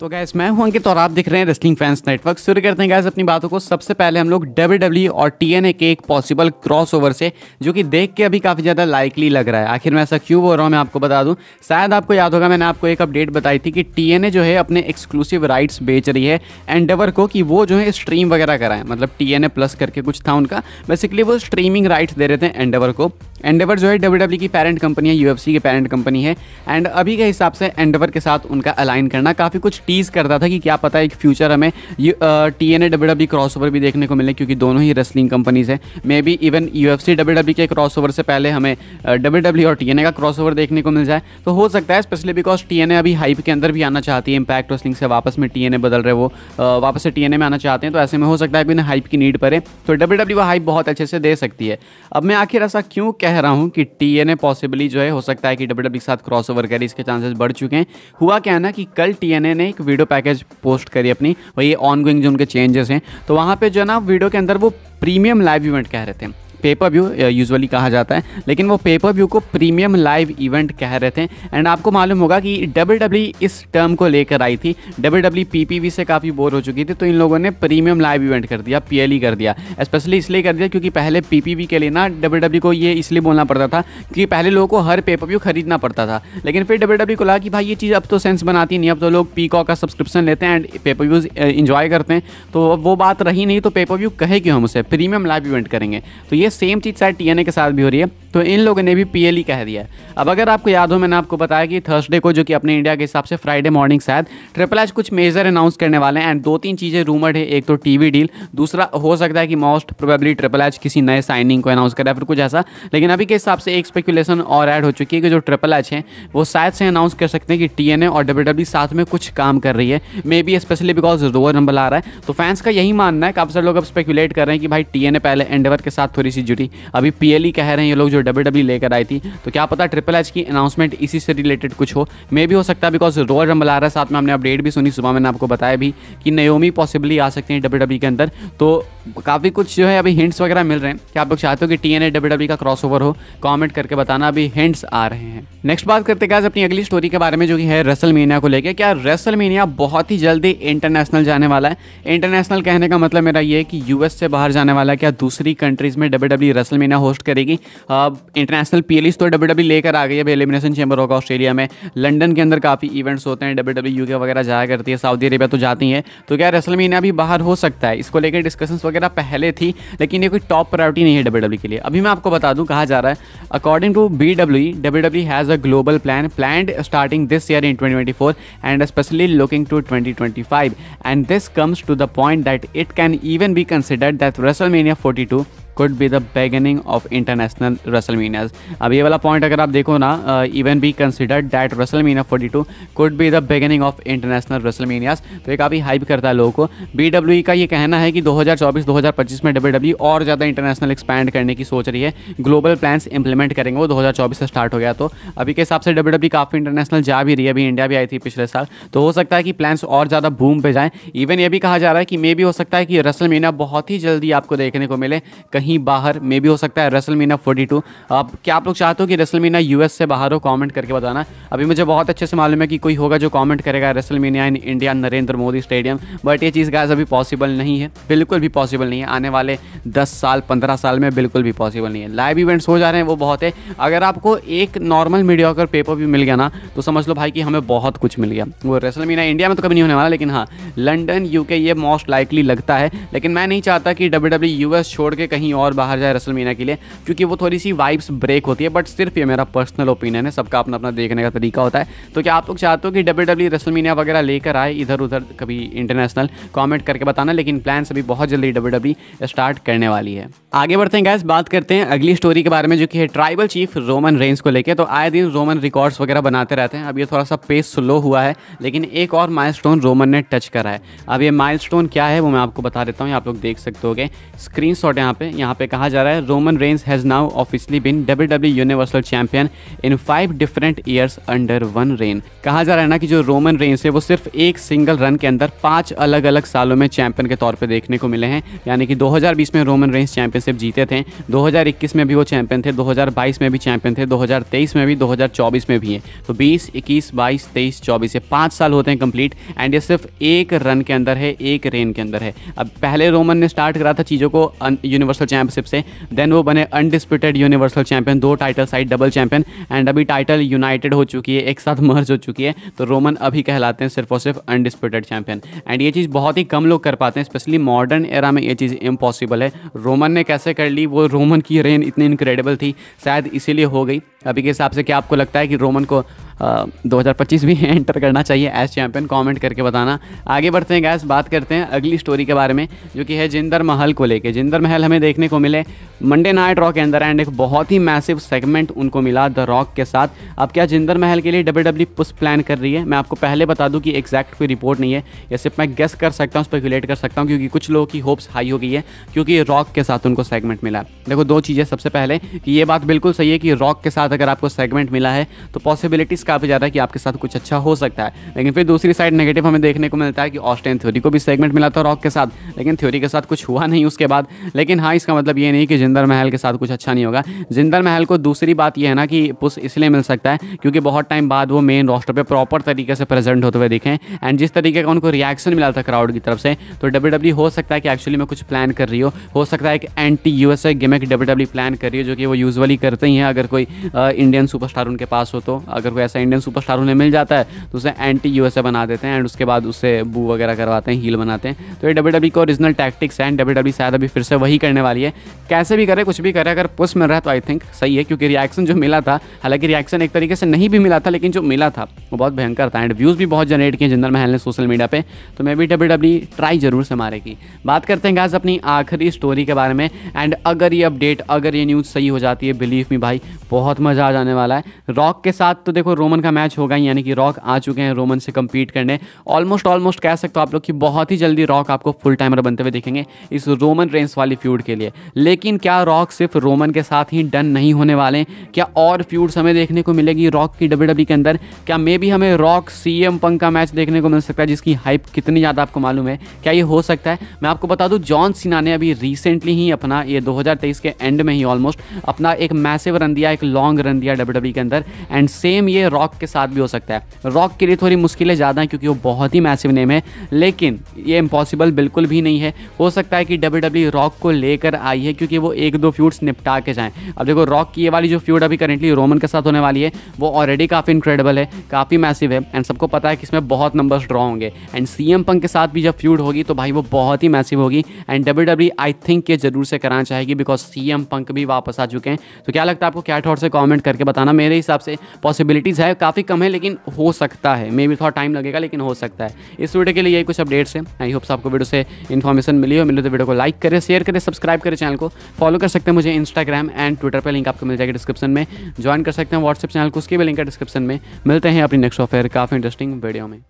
तो गैस मैं हूँ अंकित और आप दिख रहे हैं रेसलिंग फैंस नेटवर्क शुरू करते हैं गैस अपनी बातों को। सबसे पहले हम लोग डब्ल्यू और टीएनए के एक पॉसिबल क्रॉस ओवर से, जो कि देख के अभी काफ़ी ज़्यादा लाइकली लग रहा है। आखिर मैं ऐसा क्यों बोल रहा हूँ, मैं आपको बता दूँ। शायद आपको याद होगा, मैंने आपको एक अपडेट बताई थी कि TNA जो है अपने एक्सक्लूसिव राइट्स बेच रही है एंडेवर को कि वो जो है स्ट्रीम वगैरह कराएँ। मतलब TNA प्लस करके कुछ था उनका। बेसिकली वो स्ट्रीमिंग राइट्स दे रहे थे एंडेवर को। एंडेवर जो है डब्ल्यू की पेरेंट कंपनी है UFC की पेरेंट कंपनी है एंड अभी के हिसाब से एंडेवर के साथ उनका अलाइन करना काफ़ी कुछ टीज करता था कि क्या पता एक फ्यूचर हमें T N A W W crossover भी देखने को मिले, क्योंकि दोनों ही रेसलिंग कंपनीज़ हैं। Maybe even U F C W W के क्रॉस ओवर से पहले हमें डब्ल्यू डब्ल्यू और टी एन ए का क्रॉस ओवर देखने को मिल जाए। तो हो सकता है specially because T N A अभी हाइप के अंदर भी आना चाहती है इम्पैक्ट रेसलिंग से वापस में टी एन ए बदल रहे वो वापस से टी एन ए में आना चाहते हैं तो ऐसे में हो सकता है कि उन्हें हाइप की नीड पड़े। तो डब्ल्यू डब्ल्यू हाइप बहुत अच्छे से दे सकती है। अब मैं आखिर ऐसा क्यों कह रहा हूँ कि टी एन ए पॉसिबली जो है, हो सकता है कि डब्ल्यू डब्ल्यू के साथ क्रॉस ओवर करे, इसके चांसेस बढ़ चुके हैं। हुआ क्या है ना कि कल टी एन ए ने एक वीडियो पैकेज पोस्ट करी अपनी वही ऑन गोइंग जो उनके चेंजेस हैं तो वहाँ पर जो है ना वीडियो के अंदर वो प्रीमियम लाइव इवेंट कह रहे थे। पेपर व्यू यूजुअली कहा जाता है, लेकिन वो पेपर व्यू को प्रीमियम लाइव इवेंट कह रहे थे। एंड आपको मालूम होगा कि डब्ल्यू e इस टर्म को लेकर आई थी। डब्ल्यू पीपीवी से काफ़ी बोर हो चुकी थी तो इन लोगों ने प्रीमियम लाइव इवेंट कर दिया पीएलई e कर दिया। स्पेशली इसलिए कर दिया क्योंकि पहले पीपीवी के लिए ना डब्ल्यू e को ये इसलिए बोलना पड़ता था क्योंकि पहले लोगों को हर पेपर व्यू खरीदना पड़ता था। लेकिन फिर डब्ल्यू को लगा कि भाई ये चीज़ अब तो सेंस बनाती नहीं, अब तो लोग पीकॉ का सब्सक्रिप्शन लेते हैं एंड पेपर व्यूज़ इंजॉय करते हैं। तो वो बात रही नहीं तो पेपर व्यू कहे क्यों हम उसे? प्रीमियम लाइव इवेंट करेंगे। तो ये सेम चीज़ शायद टी के साथ भी हो रही है। तो इन लोगों ने भी पीएलई कह दिया अब अगर आपको याद हो, मैंने आपको बताया कि थर्सडे को जो कि अपने इंडिया के हिसाब से फ्राइडे मॉर्निंग शायद ट्रिपल एच कुछ मेजर अनाउंस करने वाले हैं। एंड दो तीन चीज़ें रूमर्ड है। एक तो टीवी डील दूसरा हो सकता है कि मोस्ट प्रोबेबली ट्रिपल एच किसी नए साइनिंग को अनाउंस करे, फिर कुछ ऐसा। लेकिन अभी के हिसाब से एक स्पेकुलेशन और ऐड हो चुकी है कि जो ट्रिपल एच है, वो शायद से अनाउंस कर सकते हैं कि टीएनए और डब्ल्यू साथ में कुछ काम कर रही है। Maybe specially because Raw number आ रहा है। तो फैंस का यही मानना है। काफ़ी सारे लोग अब स्पेकुलेट कर रहे हैं कि भाई टीएनए पहले एंडेवर के साथ थोड़ी सी जुड़ी अभी पीएलई कह रहे हैं ये लोग जो डब्ल्यू डब्ल्यू लेकर आई थी। तो क्या पता ट्रिपल एच की अनाउंसमेंट इसी से रिलेटेड कुछ हो। मे भी हो सकता है बिकॉज़ रॉयल रंबल आ रहा है, साथ में हमने अपडेट भी सुनी, सुबह मैंने आपको बताया भी कि नयोमी पॉसिबली आ सकते हैं डब्ल्यू डब्ल्यू के अंदर। तो काफ़ी कुछ जो है अभी हिंट्स वगैरह मिल रहे हैं। क्या आप लोग चाहते हो कि टी एन ए डब्ल्यू का क्रॉस ओवर हो? कॉमेंट करके बताना, अभी हिंट्स आ रहे हैं। नेक्स्ट बात करते हैं अपनी अगली स्टोरी के बारे में जो कि है रेसल मीनिया को लेकर क्या रेसल मीनिया बहुत ही जल्दी इंटरनेशनल जाने वाला है? इंटरनेशनल कहने का मतलब मेरा ये है कि यूएस से बाहर जाने वाला है। क्या दूसरी कंट्रीज़ में W W WrestleMania host करेगी? इंटरनेशनल पीएलिस तो डब्ल्यू डब्ल्यू लेकर आ गई है एलिमिनेशन चैम्बर होगा ऑस्ट्रेलिया में। लंडन के अंदर काफ़ी इवेंट्स होते हैं डब्ल्यू डब्ल्यू यूके वगैरह जाया करती है सऊदी अरेबिया तो जाती है। तो क्या रेसल मीनिया भी बाहर हो सकता है? इसको लेकर डिस्कशन वगैरह पहले थी, लेकिन ये कोई टॉप प्रायोरिटी नहीं है डब्ल्यू डब्ल्यू के लिए। अभी मैं आपको बता दूँ कहा जा रहा है। According to B W W W has a global plan plan starting this year in twenty twenty four and specially looking to twenty twenty five and this comes to the point that it can even be considered that WrestleMania forty two could be the beginning of international WrestleManias अब ये वाला point अगर आप देखो ना even be considered that WrestleMania forty two could be the beginning of international WrestleManias तो ये काफ़ी हाइप करता है लोगों को। बी डब्ल्यू e का ये कहना है कि 2024-2025 में डब्ल्यू डब्ल्यू e और ज़्यादा इंटरनेशनल एक्सपैंड करने की सोच रही है। ग्लोबल प्लान्स इंप्लीमेंट करेंगे वो 2024 से स्टार्ट हो गया तो। अभी के हिसाब से डब्ल्यू डब्ल्यू काफ़ी इंटरनेशनल जा भी रही है, अभी इंडिया भी आई थी पिछले साल। तो हो सकता है कि प्लान्स और ज़्यादा बूम पे जाएँ। इवन ये भी कहा जा रहा है कि मे भी हो सकता है कि रसल मीना बहुत ही जल्दी आपको देखने को मिले। कहीं बाहर मे भी हो सकता है रसल मीना फोर्टी टू अब क्या आप लोग चाहते हो कि रसल मीना यूएस से बाहर हो? कमेंट करके बताना। अभी मुझे बहुत अच्छे से मालूम है कि कोई होगा जो कमेंट करेगा WrestleMania in India Narendra Modi stadium but ये चीज़ गाइस अभी पॉसिबल नहीं है। बिल्कुल भी पॉसिबल नहीं है। आने वाले दस साल, पंद्रह साल में बिल्कुल भी पॉसिबल नहीं है। लाइव इवेंट्स हो जा रहे हैं, वो बहुत है। अगर आपको एक नॉर्मल मीडिया अगर पेपर भी मिल गया ना तो समझ लो भाई कि हमें बहुत कुछ मिल गया। वो रेसल मीना इंडिया में तो कभी नहीं होने वाला, लेकिन हाँ लंडन यूके ये मोस्ट लाइकली लगता है। लेकिन मैं नहीं चाहता कि डब्ल्यू डब्ल्यू यूएस छोड़ के कहीं और बाहर जाए रसल मीना के लिए, क्योंकि वो थोड़ी सी वाइब्स ब्रेक होती है बट सिर्फ़ ये मेरा पर्सनल ओपिनियन है, सबका अपना अपना देखने का तरीका होता है। तो क्या आप लोग चाहते हो कि डब्ल्यू डब्ल्यू रसलमीनिया वगैरह लेकर आए इधर उधर कभी इंटरनेशनल कॉमेंट करके बताना, लेकिन प्लान अभी बहुत जल्दी डब्ल्यू डब्ल्यू स्टार्ट करने वाली है। आगे बढ़ते हैं गैस बात करते हैं अगली स्टोरी के बारे में, जो कि है ट्राइबल चीफ रोमन रेंज को लेकर तो आए दिन रोमन रिकॉर्ड्स वगैरह बनाते रहते हैं। अब ये थोड़ा सा पेस स्लो हुआ है, लेकिन एक और माइलस्टोन रोमन ने टच करा है। अब ये माइलस्टोन क्या है, वो मैं आपको बता देता हूँ आप लोग देख सकते हो स्क्रीन शॉट यहाँ पे यहाँ पे कहा जा रहा है Roman Reigns has now previously been W W universal champion in five different years under one reign कहा जा रहा है ना कि जो रोमन रेंस है, वो सिर्फ़ एक सिंगल रन के अंदर पाँच अलग अलग सालों में चैंपियन के तौर पर देखने को मिले हैं। यानी कि 2020 में रोमन रेंस चैंपियनशिप जीते थे 2021 में भी वो चैंपियन थे 2022 में भी चैंपियन थे 2023 में भी 2024 में भी हैं। तो 20 21 22 23 24 ये पाँच साल होते हैं कंप्लीट एंड ये सिर्फ़ एक रन के अंदर है, एक रेन के अंदर है। अब पहले रोमन ने स्टार्ट करा था चीज़ों को यूनिवर्सल चैंपियनशिप से देन वो बने अनडिस्प्यूटेड यूनिवर्सल चैंपियन दो title side double champion and अभी टाइटल यूनाइटेड हो चुकी है, एक साथ मर्ज हो चुकी है तो रोमन अभी कहलाते हैं सिर्फ़ और सिर्फ़ अनडिस्प्यूटेड चैंपियन एंड ये चीज़ बहुत ही कम लोग कर पाते हैं स्पेशली मॉडर्न एरा में ये चीज़ इम्पॉसिबल है. रोमन ने कैसे कर ली, वो रोमन की रेन इतनी इनक्रेडिबल थी, शायद इसीलिए हो गई. अभी के हिसाब से क्या आपको लगता है कि रोमन को दो हज़ार पच्चीस भी एंटर करना चाहिए एज चैंपियन कमेंट करके बताना। आगे बढ़ते हैं गैस बात करते हैं अगली स्टोरी के बारे में, जो कि है जिंदर महल को लेके। जिंदर महल हमें देखने को मिले मंडे नाइट रॉक के अंदर एंड एक बहुत ही मैसिव सेगमेंट उनको मिला द रॉक के साथ। अब क्या जिंदर महल के लिए डब्ल्यू डब्ल्यू पुश प्लान कर रही है? मैं आपको पहले बता दूँ कि एग्जैक्ट कोई रिपोर्ट नहीं है। या सिर्फ़ मैं गेस कर सकता हूँ स्पेकुलेट कर सकता हूँ, क्योंकि कुछ लोगों की होप्स हाई हो गई है, क्योंकि रॉक के साथ उनको सेगमेंट मिला। देखो दो चीज़ें सबसे पहले कि ये बात बिल्कुल सही है कि रॉक के साथ अगर आपको सेगमेंट मिला है तो पॉसिबिलिटीज़ काफ़ी ज़्यादा कि आपके साथ कुछ अच्छा हो सकता है। लेकिन फिर दूसरी साइड नेगेटिव हमें देखने को मिलता है कि ऑस्टेन थ्योरी को भी सेगमेंट मिला था रॉक के साथ। लेकिन थ्योरी के साथ कुछ हुआ नहीं उसके बाद। लेकिन हाँ इसका मतलब ये नहीं कि जिंदर महल के साथ कुछ अच्छा नहीं होगा। जिंदर महल को दूसरी बात यह है ना कि पुश इसलिए मिल सकता है क्योंकि बहुत टाइम बाद वो मेन रोस्टर पर प्रॉपर तरीके से प्रेजेंट होते हुए दिखें। एंड जिस तरीके का उनको रिएक्शन मिला था क्राउड की तरफ़ से तो डब्ल्यू डब्ल्यू हो सकता है कि एक्चुअली में कुछ प्लान कर रही हो। हो सकता है एक anti USA gimmick W plan कर रही हो, जो कि वो यूजुअली करते ही हैं। अगर कोई इंडियन सुपरस्टार उनके पास हो तो अगर कोई ऐसा इंडियन सुपरस्टार उन्हें मिल जाता है तो उसे एंटी यूएसए बना देते हैं एंड उसके बाद उससे बू वगैरह करवाते हैं हील बनाते हैं। तो ये डब्ल्यू डब्ल्यू का ओरिजिनल टैक्टिक्स है एंड डब्ल्यू शायद अभी फिर से वही करने वाली है। कैसे भी करे, कुछ भी करे, अगर पुश मिल रहा है तो आई थिंक सही है, क्योंकि रिएक्शन जो मिला था, हालाँकि रिएक्शन एक तरीके से नहीं भी मिला था, लेकिन जो मिला था, वो बहुत भयंकर था एंड व्यूज़ भी बहुत जनरेट किए जिंदर महल ने सोशल मीडिया पे तो मैं भी डब्ल्यू डब्ल्यू ट्राई ज़रूर से मारेगी। बात करते हैं गाज अपनी आखिरी स्टोरी के बारे में एंड अगर ये अपडेट अगर ये न्यूज़ सही हो जाती है बिलीव मी भाई, बहुत मज़ा आ जाने वाला है। रॉक के साथ तो देखो रोमन का मैच होगा यानी कि रॉक आ चुके हैं रोमन से कम्पीट करने। ऑलमोस्ट ऑलमोस्ट कह सकते हो आप लोग कि बहुत ही जल्दी रॉक आपको फुल टाइमर बनते हुए देखेंगे इस रोमन रेंस वाली फ्यूड के लिए। लेकिन क्या रॉक सिर्फ़ रोमन के साथ ही डन नहीं होने वाले क्या और फ्यूड्स हमें देखने को मिलेगी रॉक की डब्ल्यू डब्ल्यू के अंदर? क्या मे भी हमें रॉक सी एम पंक का मैच देखने को मिल सकता है, जिसकी हाइप कितनी ज़्यादा आपको मालूम है? क्या ये हो सकता है? मैं आपको बता दूँ, जॉन सिन्हा ने अभी रिसेंटली ही अपना, ये 2023 के एंड में ही ऑलमोस्ट अपना एक मैसिव रन दिया, एक लॉन्ग रन दिया डब्ल्यू डब्ल्यू के अंदर। एंड सेम ये रॉक के साथ भी हो सकता है। रॉक के लिए थोड़ी मुश्किलें ज़्यादा हैं क्योंकि वो बहुत ही मैसिव नेम है, लेकिन ये इम्पॉसिबल बिल्कुल भी नहीं है। हो सकता है कि डब्ल्यू रॉक को लेकर आई है क्योंकि वो एक दो फ्यूड्स निपटा के जाएँ। अब देखो रॉक की ये वाली जो फ्यूड अभी करेंटली रोमन के साथ होने वाली है, वो ऑलरेडी काफ़ी इनक्रेडिबल है, काफ़ी मैसिव है एंड सबको पता है कि इसमें बहुत नंबर्स ड्रॉ होंगे। एंड सी एम पंक के साथ भी जब फ्यूड होगी तो भाई वो बहुत ही मैसिव होगी। And W W I think ये ज़रूर से कराना चाहेगी बिकॉज़ सी एम पंक भी वापस आ चुके हैं। तो क्या लगता है आपको? क्या थॉट से कॉमेंट करके बताना मेरे हिसाब से पॉसिबिलिटीज़ है काफ़ी कम है, लेकिन हो सकता है। मे भी थोड़ा टाइम लगेगा, लेकिन हो सकता है। इस वीडियो के लिए यही कुछ अपडेट्स है। आई होप्स आपको वीडियो से इन्फॉर्मेशन मिली हो। मिले तो वीडियो को लाइक करें शेयर करें सब्सक्राइब करें चैनल को। फॉलो कर सकते हैं मुझे इंस्टाग्राम एंड ट्विटर पर लिंक आपको मिल जाएगा डिस्क्रिप्शन में। ज्वाइन कर सकते हैं व्हाट्सएप चैनल को, उसकी भी लिंक है डिस्क्रिप्शन में। मिलते हैं अपनी नेक्स्ट ऑफेयर काफ़ी इंटरेस्टिंग वीडियो में।